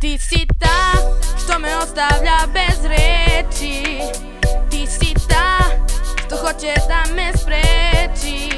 Ti si ta što me ostavlja bez reči. Ti si ta što hoće da me spreči.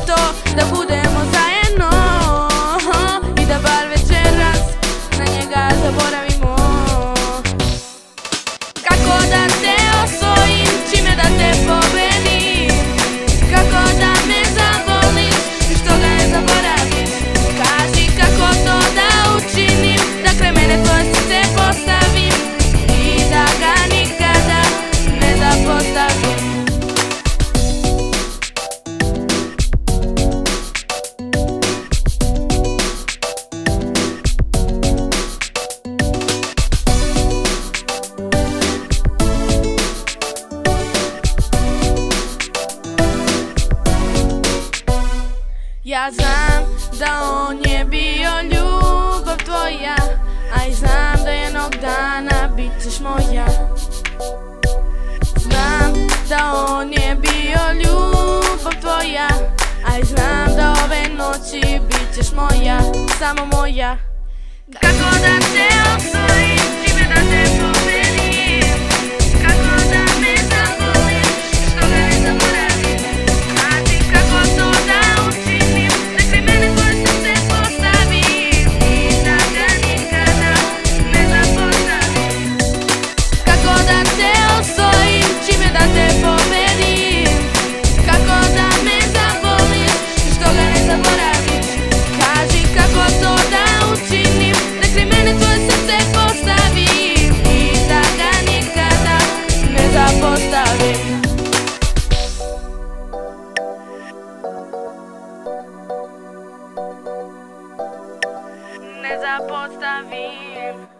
світов, не буде. Ja znam da on je bio ljubav tvoja A i znam da jednog dana bit ćeš moja. Znam da on je bio ljubav tvoja A i znam da ove noći bit ćeš moja Samo moja. Kako da te osvojim, čime da te da ponte.